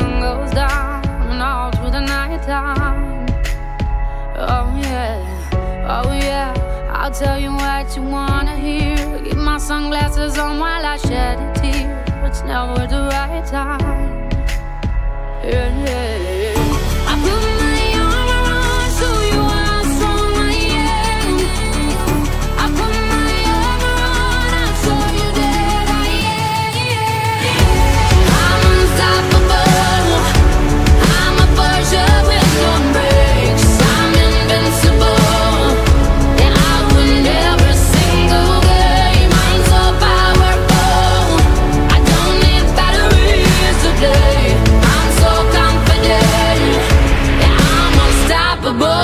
sun goes down and all through the night time. Oh yeah, oh yeah. I'll tell you what you wanna hear. Keep my sunglasses on while I shed a tear. It's never the right time. Yeah, yeah, yeah.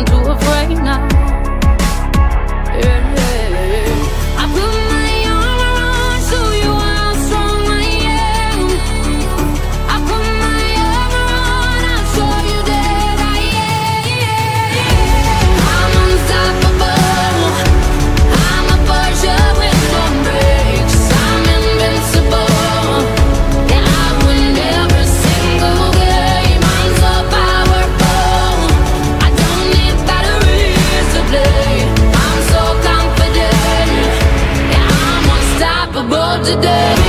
I'm too afraid now. today.